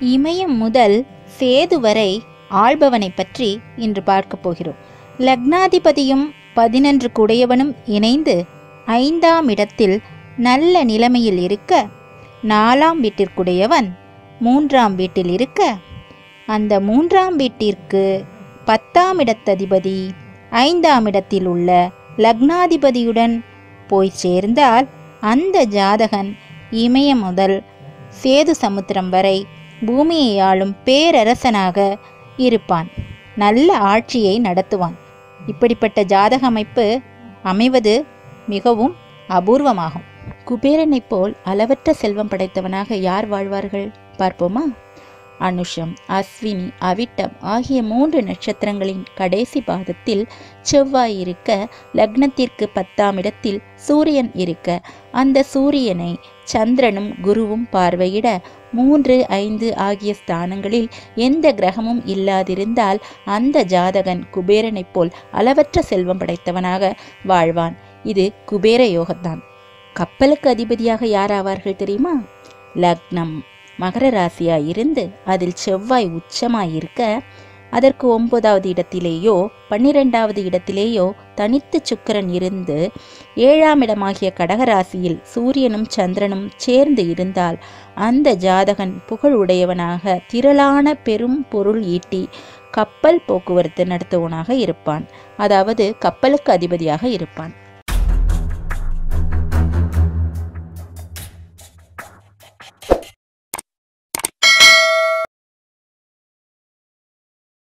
இமயம் முதல் சேது வரை ஆள்பவனை பற்றி இன்று பார்க்கப் போகிறோம். லக்னாதிபதியும் பதினொன்று குடையவனும் இணைந்து ஐந்தாம் இடத்தில் நல்ல நிலைமையில் இருக்க நாலாம் வீட்டிற்குடையவன் மூன்றாம் வீட்டில் இருக்க அந்த மூன்றாம் வீட்டிற்கு பத்தாம் இடத்ததிபதி ஐந்தாம் இடத்தில் உள்ள லக்னாதிபதியுடன் போய் சேர்ந்தால் அந்த ஜாதகன் இமயம் முதல் சேது சமுத்திரம் வரை பூமியை ஆளும் பேரரசனாக இருப்பான். நல்ல ஆட்சியை நடத்துவான். இப்படிப்பட்ட ஜாதக அமைப்பு அமைவது மிகவும் அபூர்வமாகும். குபேரனைப் போல் அளவற்ற செல்வம் படைத்தவனாக யார் வாழ்வார்கள்? பார்ப்போமா? அனுஷம் அஸ்வினி அவிட்டம் ஆகிய மூன்று நட்சத்திரங்களின் கடைசி பாதத்தில் செவ்வாய் இருக்க லக்னத்திற்கு பத்தாம் இடத்தில் சூரியன் இருக்க. அந்த சூரியனை சந்திரனும் குருவும் பார்வையிட மூன்று ஐந்து ஆகிய ஸ்தானங்களில் எந்த கிரகமும் இல்லாதிருந்தால் அந்த ஜாதகன் குபேரனைப் போல் அளவற்ற செல்வம் படைத்தவனாக வாழ்வான். இது குபேர யோகத்தான். கப்பலுக்கு அதிபதியாக யார் ஆவார்கள் தெரியுமா? லக்னம். மகர ராசியாய் இருந்து அதில் செவ்வாய் உச்சமாக இருக்க அதற்கு ஒன்பதாவது இடத்திலேயோ பன்னிரெண்டாவது இடத்திலேயோ தனித்து சுக்கிரன் இருந்து ஏழாம் இடமாகிய கடகராசியில் சூரியனும் சந்திரனும் சேர்ந்து இருந்தால் அந்த ஜாதகன் புகழ் உடையவனாக திரளான பெரும் பொருள் ஈட்டி கப்பல் போக்குவரத்து நடத்துவனாக இருப்பான். அதாவது கப்பலுக்கு அதிபதியாக இருப்பான்.